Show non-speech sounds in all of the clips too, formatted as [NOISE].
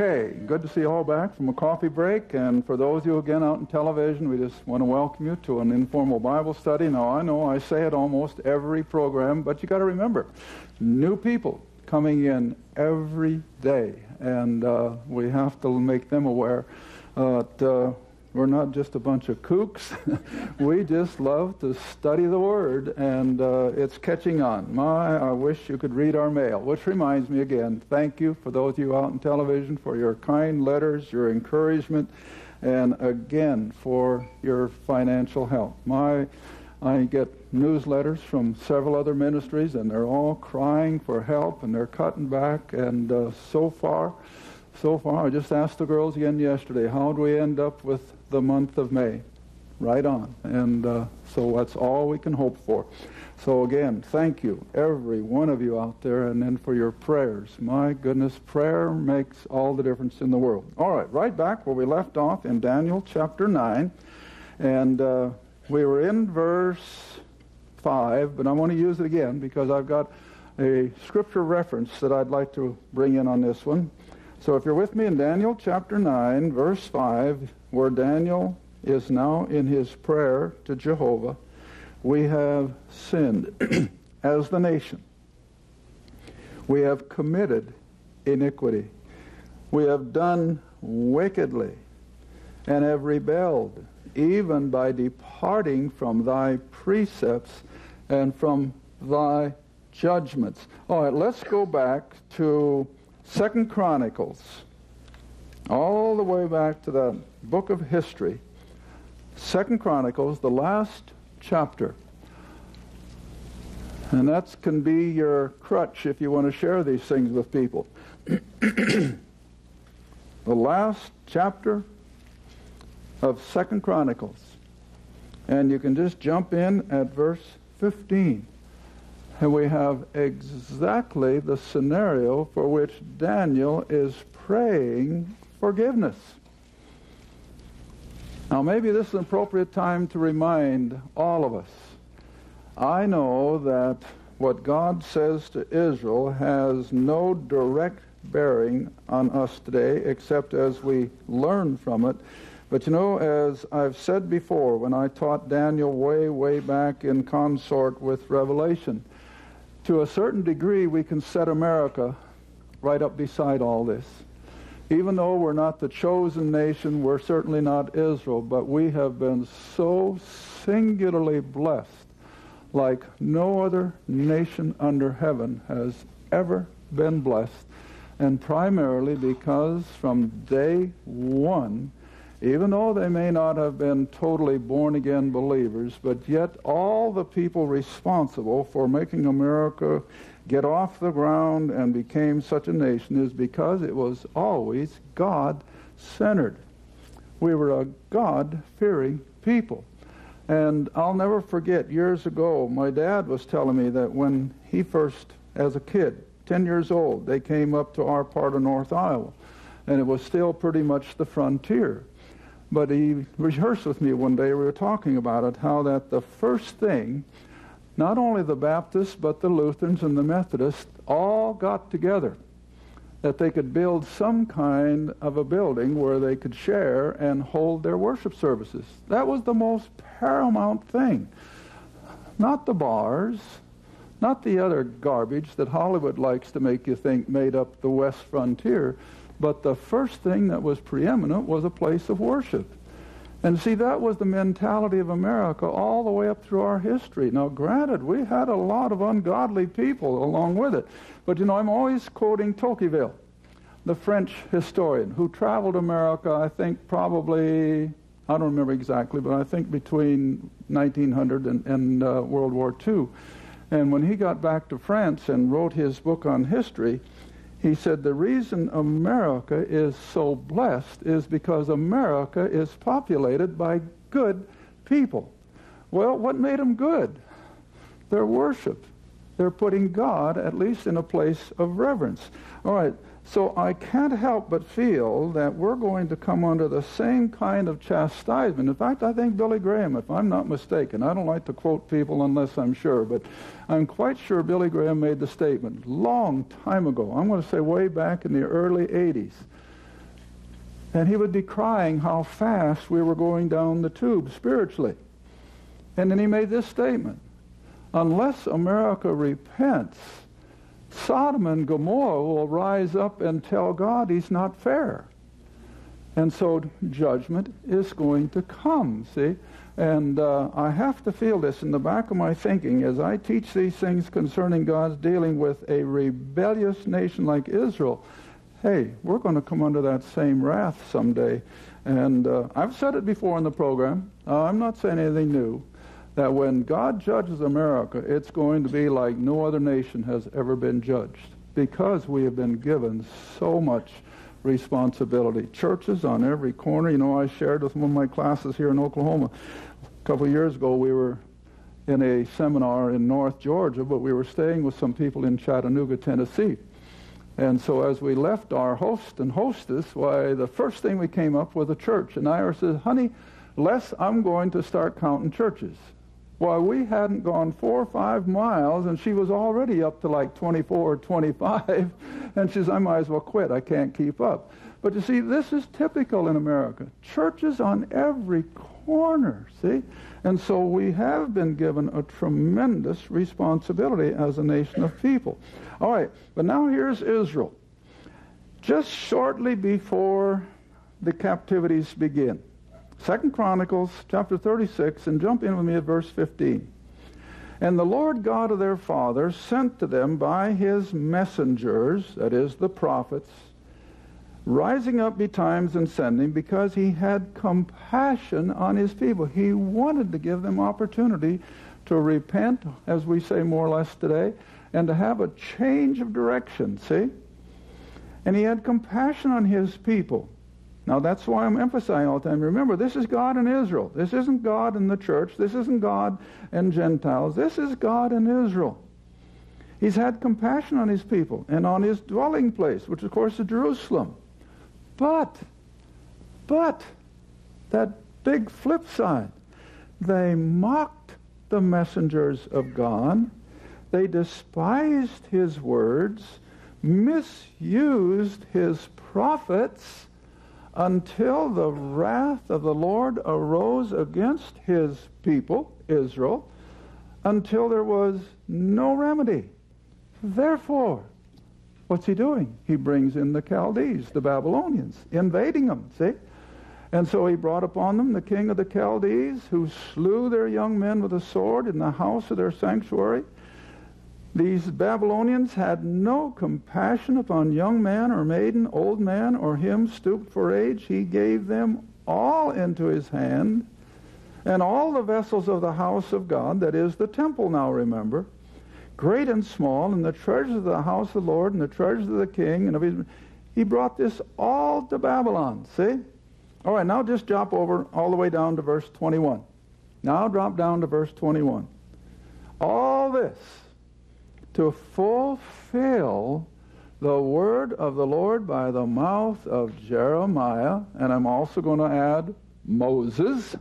Okay, good to see you all back from a coffee break. And for those of you again out in television, we just want to welcome you to an informal Bible study. Now, I know I say it almost every program, but you got to remember, new people coming in every day, and uh, we have to make them aware that uh, we're not just a bunch of kooks. [LAUGHS] we just love to study the Word, and uh, it's catching on. My, I wish you could read our mail. Which reminds me again, thank you for those of you out in television for your kind letters, your encouragement, and again for your financial help. My, I get newsletters from several other ministries, and they're all crying for help, and they're cutting back, and uh, so far, so far, I just asked the girls again yesterday, how do we end up with the month of May. Right on. And uh, so that's all we can hope for. So again, thank you, every one of you out there, and then for your prayers. My goodness, prayer makes all the difference in the world. All right, right back where we left off in Daniel chapter 9. And uh, we were in verse 5, but I want to use it again because I've got a scripture reference that I'd like to bring in on this one. So if you're with me in Daniel chapter 9, verse 5, where Daniel is now in his prayer to Jehovah, we have sinned [CLEARS THROAT] as the nation. We have committed iniquity. We have done wickedly and have rebelled, even by departing from thy precepts and from thy judgments. All right, let's go back to Second Chronicles, all the way back to the book of history, Second Chronicles, the last chapter. And that can be your crutch if you want to share these things with people. [CLEARS THROAT] the last chapter of Second Chronicles. And you can just jump in at verse 15. And we have exactly the scenario for which Daniel is praying forgiveness. Now, maybe this is an appropriate time to remind all of us. I know that what God says to Israel has no direct bearing on us today except as we learn from it. But you know, as I've said before, when I taught Daniel way, way back in consort with Revelation, to a certain degree, we can set America right up beside all this. Even though we're not the chosen nation, we're certainly not Israel, but we have been so singularly blessed like no other nation under heaven has ever been blessed, and primarily because from day one, even though they may not have been totally born again believers, but yet all the people responsible for making America get off the ground and became such a nation is because it was always God centered. We were a God fearing people. And I'll never forget, years ago, my dad was telling me that when he first, as a kid, 10 years old, they came up to our part of North Iowa. And it was still pretty much the frontier. But he rehearsed with me one day, we were talking about it, how that the first thing, not only the Baptists, but the Lutherans and the Methodists all got together that they could build some kind of a building where they could share and hold their worship services. That was the most paramount thing. Not the bars, not the other garbage that Hollywood likes to make you think made up the West frontier, but the first thing that was preeminent was a place of worship. And see, that was the mentality of America all the way up through our history. Now, granted, we had a lot of ungodly people along with it. But, you know, I'm always quoting Tocqueville, the French historian, who traveled America, I think, probably, I don't remember exactly, but I think between 1900 and, and uh, World War II. And when he got back to France and wrote his book on history, he said the reason America is so blessed is because America is populated by good people. Well, what made them good? Their worship. They're putting God, at least, in a place of reverence. All right, so I can't help but feel that we're going to come under the same kind of chastisement. In fact, I think Billy Graham, if I'm not mistaken, I don't like to quote people unless I'm sure, but I'm quite sure Billy Graham made the statement long time ago. I'm going to say way back in the early 80s And he was decrying how fast we were going down the tube spiritually. And then he made this statement. Unless America repents, Sodom and Gomorrah will rise up and tell God he's not fair. And so judgment is going to come, see? And uh, I have to feel this in the back of my thinking as I teach these things concerning God's dealing with a rebellious nation like Israel. Hey, we're going to come under that same wrath someday. And uh, I've said it before in the program. Uh, I'm not saying anything new. That when God judges America, it's going to be like no other nation has ever been judged because we have been given so much responsibility. Churches on every corner. You know, I shared with one of my classes here in Oklahoma. A couple of years ago, we were in a seminar in North Georgia, but we were staying with some people in Chattanooga, Tennessee. And so as we left our host and hostess, why, the first thing we came up with a church. And Iris says, honey, Les, I'm going to start counting churches. Why, we hadn't gone four or five miles, and she was already up to like 24 or 25. [LAUGHS] And she says, I might as well quit. I can't keep up. But you see, this is typical in America. Churches on every corner, see? And so we have been given a tremendous responsibility as a nation of people. All right, but now here's Israel. Just shortly before the captivities begin. Second Chronicles chapter 36, and jump in with me at verse 15. And the Lord God of their fathers sent to them by his messengers, that is, the prophets, rising up betimes and sending, because he had compassion on his people. He wanted to give them opportunity to repent, as we say more or less today, and to have a change of direction, see? And he had compassion on his people. Now that's why I'm emphasizing all the time. Remember, this is God in Israel. This isn't God in the church. This isn't God and Gentiles. This is God in Israel. He's had compassion on his people and on his dwelling place, which of course is Jerusalem. But, but, that big flip side, they mocked the messengers of God. They despised his words, misused his prophets, until the wrath of the Lord arose against his people, Israel, until there was no remedy. Therefore, what's he doing? He brings in the Chaldees, the Babylonians, invading them, see? And so he brought upon them the king of the Chaldees, who slew their young men with a sword in the house of their sanctuary. These Babylonians had no compassion upon young man or maiden, old man or him stooped for age. He gave them all into his hand, and all the vessels of the house of God, that is the temple now, remember, great and small, and the treasures of the house of the Lord, and the treasures of the king, and of his. He brought this all to Babylon. See? All right, now just drop over all the way down to verse 21. Now drop down to verse 21. All this to fulfill the word of the Lord by the mouth of Jeremiah, and I'm also going to add Moses,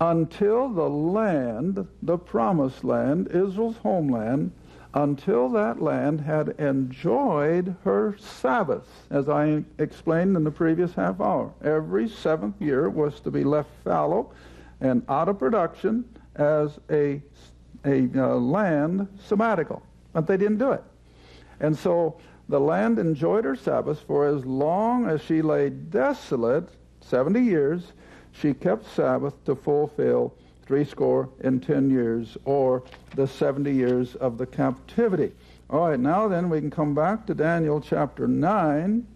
until the land, the promised land, Israel's homeland, until that land had enjoyed her Sabbath, as I explained in the previous half hour. Every seventh year was to be left fallow and out of production as a a uh, land sabbatical, but they didn't do it. And so the land enjoyed her Sabbath for as long as she lay desolate, 70 years, she kept Sabbath to fulfill threescore and ten years, or the 70 years of the captivity. All right, now then we can come back to Daniel chapter 9,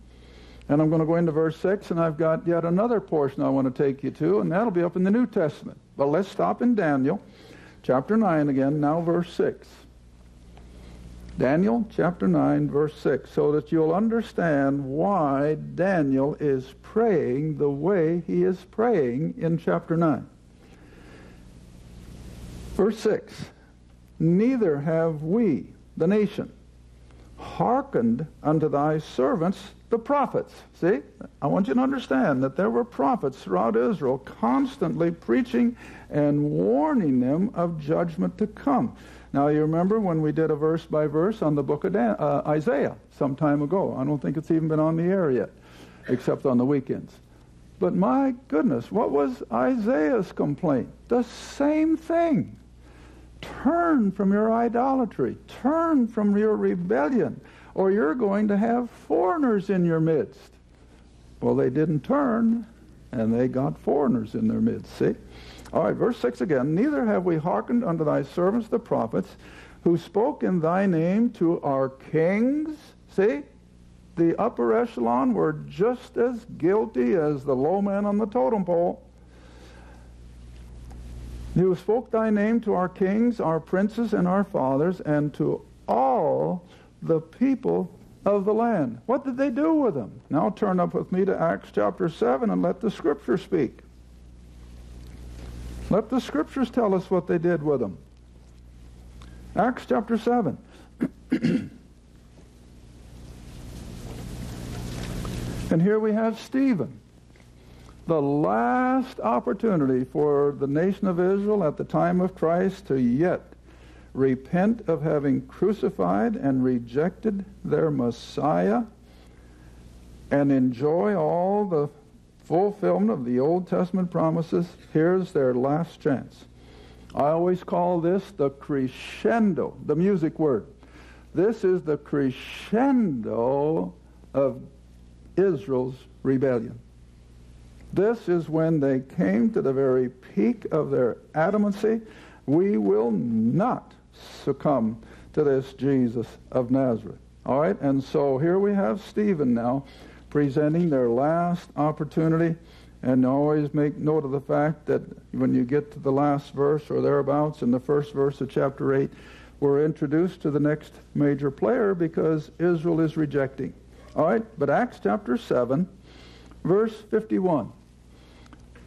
and I'm going to go into verse 6, and I've got yet another portion I want to take you to, and that'll be up in the New Testament. But let's stop in Daniel chapter 9 again, now verse 6. Daniel chapter 9, verse 6, so that you'll understand why Daniel is praying the way he is praying in chapter 9. Verse 6 Neither have we, the nation, hearkened unto thy servants, the prophets. See, I want you to understand that there were prophets throughout Israel constantly preaching and warning them of judgment to come. Now, you remember when we did a verse by verse on the book of Dan- uh, Isaiah some time ago. I don't think it's even been on the air yet. except on the weekends. But my goodness, what was Isaiah's complaint? The same thing. Turn from your idolatry. Turn from your rebellion, or you're going to have foreigners in your midst. Well, they didn't turn, and they got foreigners in their midst. See? All right, verse 6 again. Neither have we hearkened unto thy servants the prophets, who spoke in thy name to our kings. See? The upper echelon were just as guilty as the low man on the totem pole. You spoke thy name to our kings, our princes, and our fathers, and to all the people of the land. What did they do with them? Now turn up with me to Acts chapter 7 and let the scripture speak. Let the scriptures tell us what they did with them. Acts chapter 7. [CLEARS THROAT] and here we have Stephen. The last opportunity for the nation of Israel at the time of Christ to yet repent of having crucified and rejected their Messiah and enjoy all the fulfillment of the Old Testament promises, here's their last chance. I always call this the crescendo, the music word. This is the crescendo of Israel's rebellion. This is when they came to the very peak of their adamancy. We will not succumb to this Jesus of Nazareth. All right, and so here we have Stephen now presenting their last opportunity. And always make note of the fact that when you get to the last verse or thereabouts in the first verse of chapter 8, we're introduced to the next major player because Israel is rejecting. All right, but Acts chapter 7, verse 51.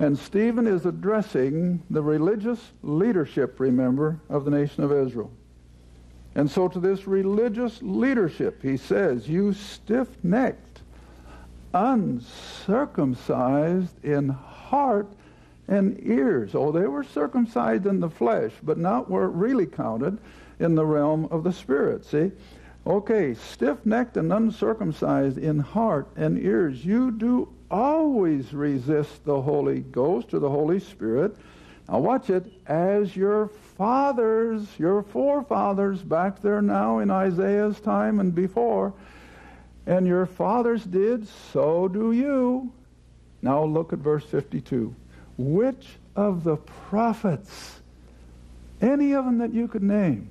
And Stephen is addressing the religious leadership, remember, of the nation of Israel. And so to this religious leadership, he says, You stiff necked, uncircumcised in heart and ears. Oh, they were circumcised in the flesh, but not where it really counted in the realm of the spirit. See? Okay, stiff necked and uncircumcised in heart and ears. You do always resist the Holy Ghost or the Holy Spirit. Now, watch it. As your fathers, your forefathers back there now in Isaiah's time and before, and your fathers did, so do you. Now, look at verse 52. Which of the prophets, any of them that you could name,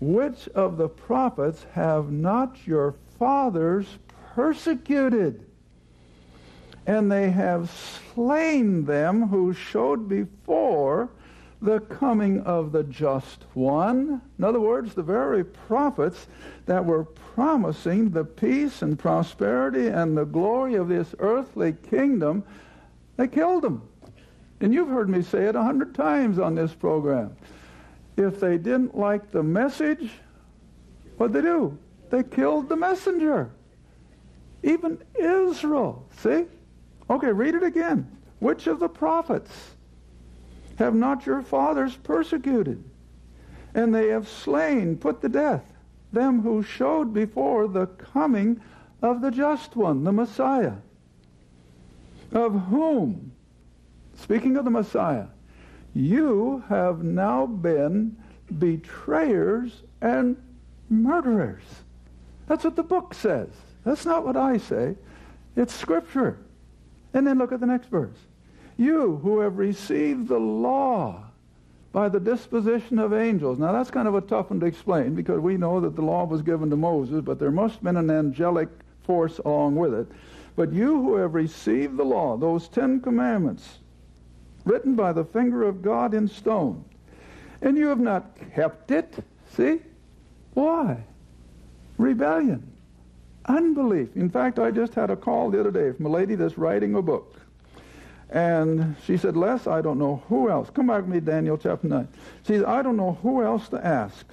which of the prophets have not your fathers persecuted? And they have slain them who showed before the coming of the just one. In other words, the very prophets that were promising the peace and prosperity and the glory of this earthly kingdom, they killed them. And you've heard me say it a hundred times on this program. If they didn't like the message, what'd they do? They killed the messenger. Even Israel, see? Okay, read it again. Which of the prophets have not your fathers persecuted? And they have slain, put to death, them who showed before the coming of the just one, the Messiah, of whom, speaking of the Messiah, you have now been betrayers and murderers. That's what the book says. That's not what I say. It's Scripture. And then look at the next verse. You who have received the law by the disposition of angels. Now that's kind of a tough one to explain because we know that the law was given to Moses, but there must have been an angelic force along with it. But you who have received the law, those Ten Commandments, written by the finger of God in stone, and you have not kept it, see? Why? Rebellion. Unbelief. In fact, I just had a call the other day from a lady that's writing a book. And she said, Les, I don't know who else. Come back with me, Daniel chapter 9. She said, I don't know who else to ask.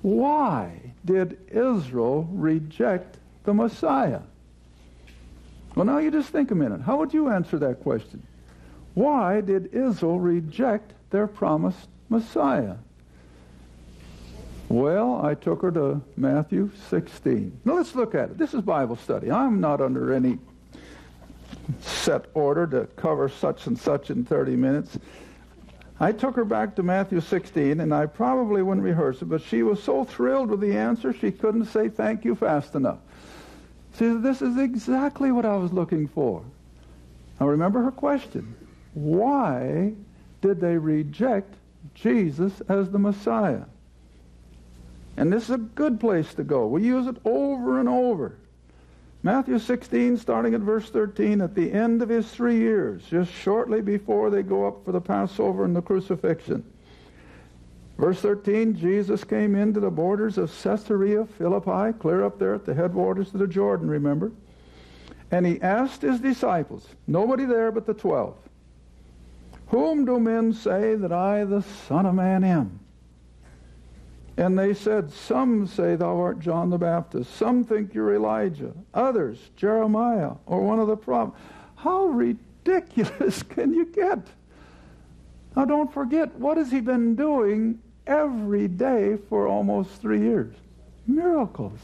Why did Israel reject the Messiah? Well, now you just think a minute. How would you answer that question? Why did Israel reject their promised Messiah? Well, I took her to Matthew 16. Now let's look at it. This is Bible study. I'm not under any set order to cover such and such in 30 minutes. I took her back to Matthew 16, and I probably wouldn't rehearse it, but she was so thrilled with the answer she couldn't say thank you fast enough. See, this is exactly what I was looking for. Now remember her question. Why did they reject Jesus as the Messiah? And this is a good place to go. We use it over and over. Matthew 16, starting at verse 13, at the end of his three years, just shortly before they go up for the Passover and the crucifixion. Verse 13, Jesus came into the borders of Caesarea Philippi, clear up there at the headwaters of the Jordan, remember? And he asked his disciples, nobody there but the twelve, Whom do men say that I, the Son of Man, am? And they said, Some say thou art John the Baptist. Some think you're Elijah. Others, Jeremiah or one of the prophets. How ridiculous [LAUGHS] can you get? Now don't forget, what has he been doing every day for almost three years? Miracles.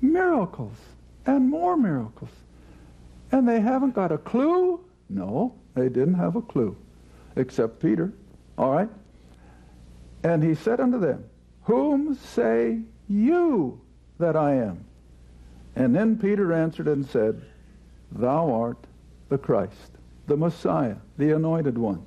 Miracles. And more miracles. And they haven't got a clue? No, they didn't have a clue. Except Peter. All right? And he said unto them, whom say you that I am? And then Peter answered and said, Thou art the Christ, the Messiah, the anointed one,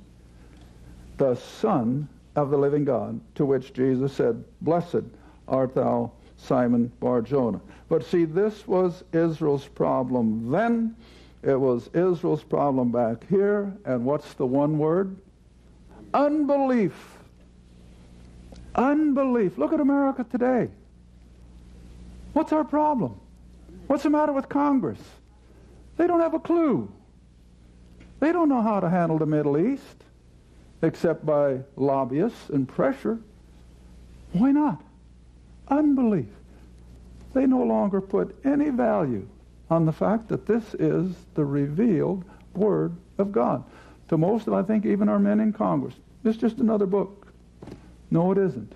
the Son of the living God, to which Jesus said, Blessed art thou, Simon Barjona. But see, this was Israel's problem then. It was Israel's problem back here. And what's the one word? Unbelief. Unbelief. Look at America today. What's our problem? What's the matter with Congress? They don't have a clue. They don't know how to handle the Middle East except by lobbyists and pressure. Why not? Unbelief. They no longer put any value on the fact that this is the revealed Word of God. To most of, I think, even our men in Congress, it's just another book. No, it isn't.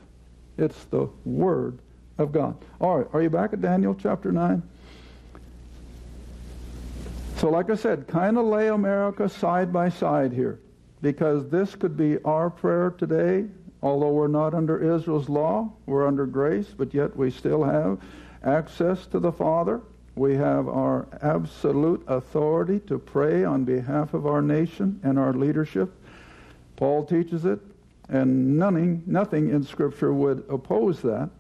It's the Word of God. All right, are you back at Daniel chapter 9? So, like I said, kind of lay America side by side here because this could be our prayer today. Although we're not under Israel's law, we're under grace, but yet we still have access to the Father. We have our absolute authority to pray on behalf of our nation and our leadership. Paul teaches it and nothing, nothing in Scripture would oppose that.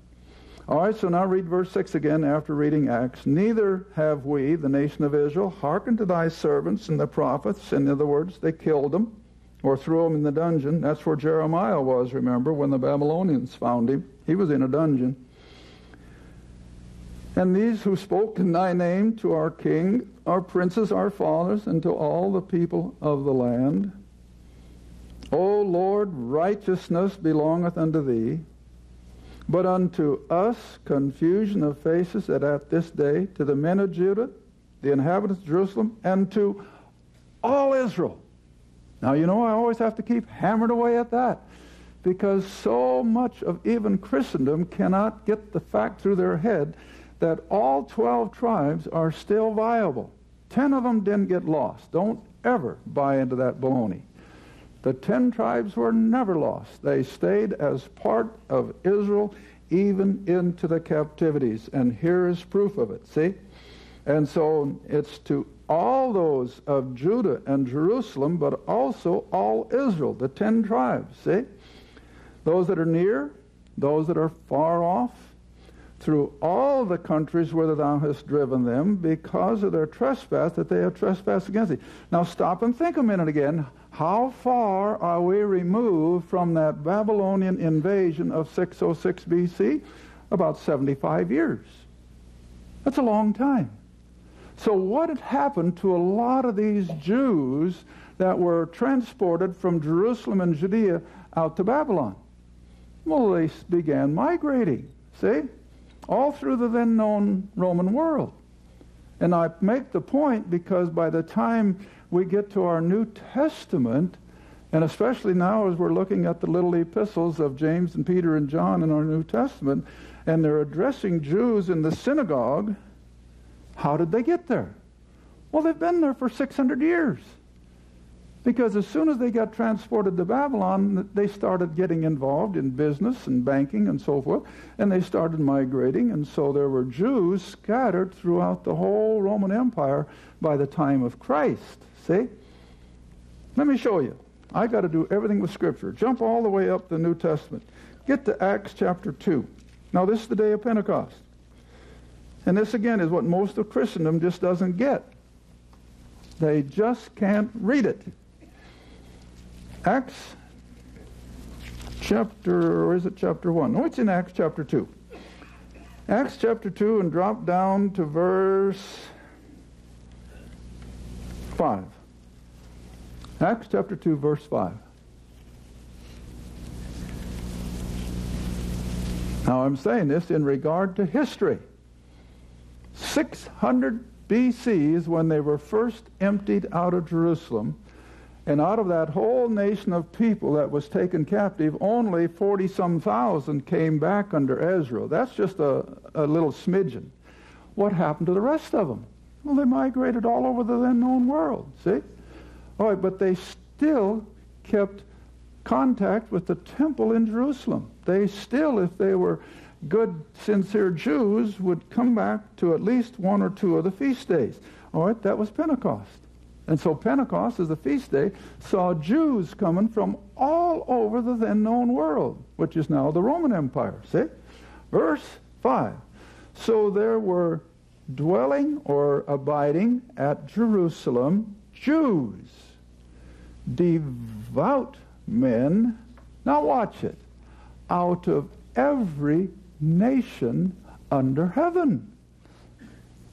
All right, so now read verse 6 again after reading Acts. Neither have we, the nation of Israel, hearkened to thy servants and the prophets. In other words, they killed them or threw them in the dungeon. That's where Jeremiah was, remember, when the Babylonians found him. He was in a dungeon. And these who spoke in thy name to our king, our princes, our fathers, and to all the people of the land, O Lord, righteousness belongeth unto thee, but unto us confusion of faces that at this day to the men of Judah, the inhabitants of Jerusalem, and to all Israel. Now, you know, I always have to keep hammering away at that because so much of even Christendom cannot get the fact through their head that all 12 tribes are still viable. Ten of them didn't get lost. Don't ever buy into that baloney. The ten tribes were never lost. They stayed as part of Israel even into the captivities. And here is proof of it, see? And so it's to all those of Judah and Jerusalem, but also all Israel, the ten tribes, see? Those that are near, those that are far off, through all the countries whither thou hast driven them, because of their trespass that they have trespassed against thee. Now stop and think a minute again. How far are we removed from that Babylonian invasion of 606 BC? About 75 years. That's a long time. So what had happened to a lot of these Jews that were transported from Jerusalem and Judea out to Babylon? Well, they began migrating, see, all through the then known Roman world. And I make the point because by the time we get to our New Testament, and especially now as we're looking at the little epistles of James and Peter and John in our New Testament, and they're addressing Jews in the synagogue, how did they get there? Well, they've been there for 600 years. Because as soon as they got transported to Babylon, they started getting involved in business and banking and so forth, and they started migrating, and so there were Jews scattered throughout the whole Roman Empire by the time of Christ. See? Let me show you. I got to do everything with Scripture. Jump all the way up the New Testament. Get to Acts chapter 2. Now, this is the day of Pentecost. And this, again, is what most of Christendom just doesn't get. They just can't read it. Acts chapter, or is it chapter 1? No, it's in Acts chapter 2. Acts chapter 2 and drop down to verse 5. Acts chapter 2, verse 5. Now I'm saying this in regard to history. 600 BC is when they were first emptied out of Jerusalem and out of that whole nation of people that was taken captive, only 40 some thousand came back under Ezra. That's just a, a little smidgen. What happened to the rest of them? Well, they migrated all over the then known world, see? All right, but they still kept contact with the temple in Jerusalem. They still, if they were good, sincere Jews, would come back to at least one or two of the feast days. All right, that was Pentecost. And so Pentecost, as a feast day, saw Jews coming from all over the then known world, which is now the Roman Empire. See? Verse 5. So there were dwelling or abiding at Jerusalem Jews, devout men. Now watch it. Out of every nation under heaven.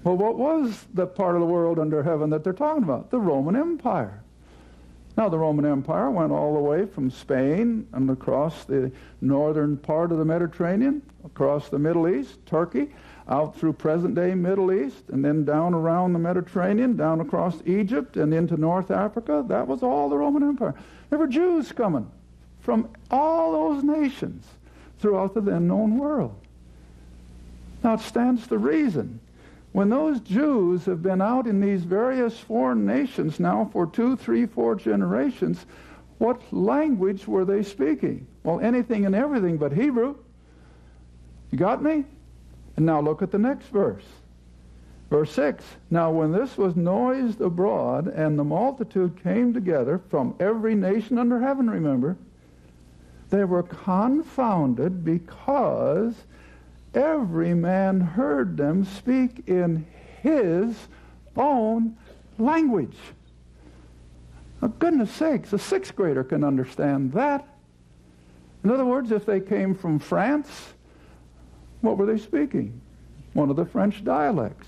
Well, what was the part of the world under heaven that they're talking about? The Roman Empire. Now, the Roman Empire went all the way from Spain and across the northern part of the Mediterranean, across the Middle East, Turkey, out through present-day Middle East, and then down around the Mediterranean, down across Egypt and into North Africa. That was all the Roman Empire. There were Jews coming from all those nations throughout the then known world. Now, it stands to reason when those Jews have been out in these various foreign nations now for two, three, four generations, what language were they speaking? Well, anything and everything but Hebrew. You got me? And now look at the next verse. Verse 6 Now, when this was noised abroad, and the multitude came together from every nation under heaven, remember, they were confounded because every man heard them speak in his own language. Goodness sakes, a sixth grader can understand that. In other words, if they came from France, what were they speaking? One of the French dialects.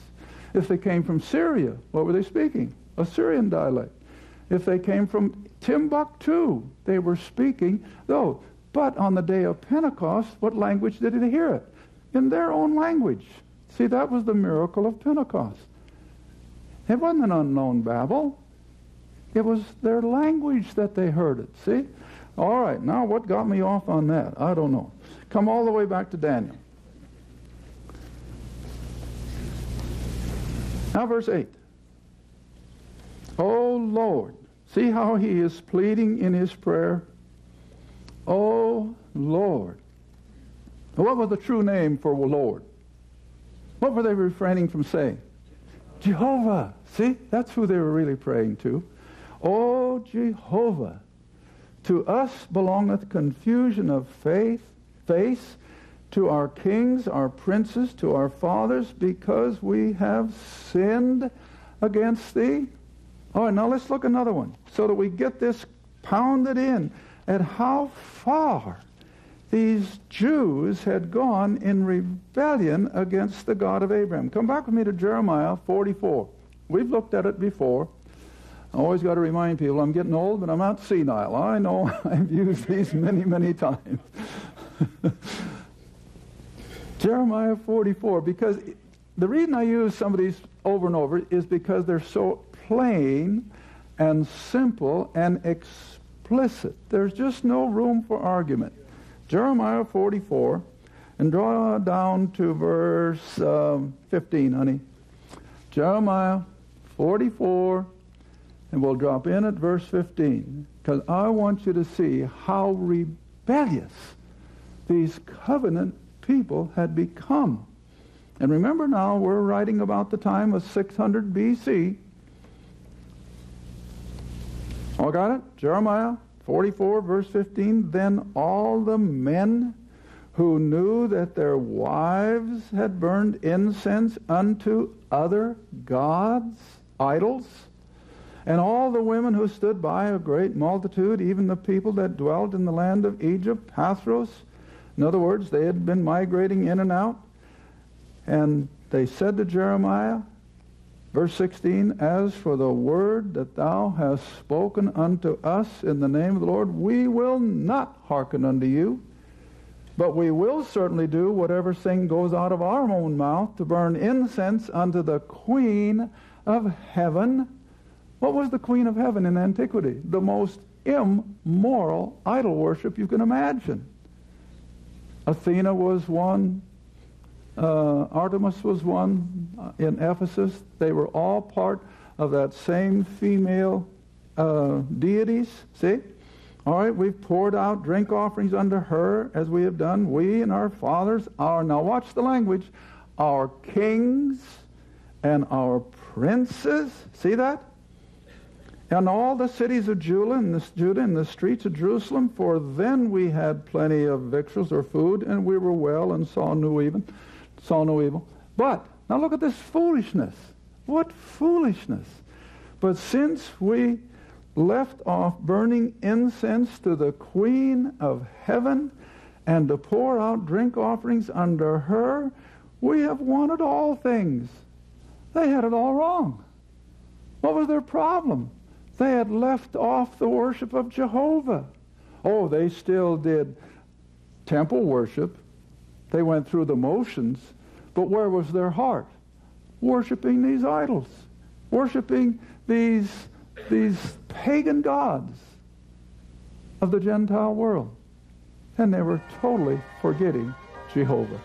If they came from Syria, what were they speaking? A Syrian dialect. If they came from Timbuktu, they were speaking, though. But on the day of Pentecost, what language did they hear it? In their own language. See, that was the miracle of Pentecost. It wasn't an unknown Babel. It was their language that they heard it. See? All right, now what got me off on that? I don't know. Come all the way back to Daniel. Now, verse 8. Oh Lord, see how he is pleading in his prayer? Oh Lord, what was the true name for Lord? What were they refraining from saying? Jehovah. See, that's who they were really praying to. Oh, Jehovah, to us belongeth confusion of faith, face, to our kings, our princes, to our fathers, because we have sinned against thee. All right, now let's look another one, so that we get this pounded in at how far these Jews had gone in rebellion against the God of Abraham. Come back with me to Jeremiah 44. We've looked at it before. I always got to remind people I'm getting old, but I'm not senile. I know [LAUGHS] I've used these many, many times. [LAUGHS] Jeremiah 44, because the reason I use some of these over and over is because they're so plain and simple and explicit. There's just no room for argument. Jeremiah 44, and draw down to verse um, 15, honey. Jeremiah 44, and we'll drop in at verse 15, because I want you to see how rebellious these covenant people had become. And remember now, we're writing about the time of 600 BC. All got it? Jeremiah 44, verse 15. Then all the men who knew that their wives had burned incense unto other gods, idols, and all the women who stood by, a great multitude, even the people that dwelt in the land of Egypt, Pathros. In other words, they had been migrating in and out. And they said to Jeremiah, verse 16, As for the word that thou hast spoken unto us in the name of the Lord, we will not hearken unto you. But we will certainly do whatever thing goes out of our own mouth to burn incense unto the queen of heaven. What was the queen of heaven in antiquity? The most immoral idol worship you can imagine. Athena was one. Uh, Artemis was one uh, in Ephesus. They were all part of that same female uh, deities. See? All right, we've poured out drink offerings unto her as we have done, we and our fathers, our, now watch the language, our kings and our princes. See that? And all the cities of Judah and, the, Judah and the streets of Jerusalem, for then we had plenty of victuals or food, and we were well and saw new evil. Saw no evil. But now look at this foolishness. What foolishness! But since we left off burning incense to the Queen of Heaven and to pour out drink offerings under her, we have wanted all things. They had it all wrong. What was their problem? They had left off the worship of Jehovah. Oh, they still did temple worship. They went through the motions. But where was their heart? Worshiping these idols. Worshiping these these pagan gods of the Gentile world. And they were totally forgetting Jehovah.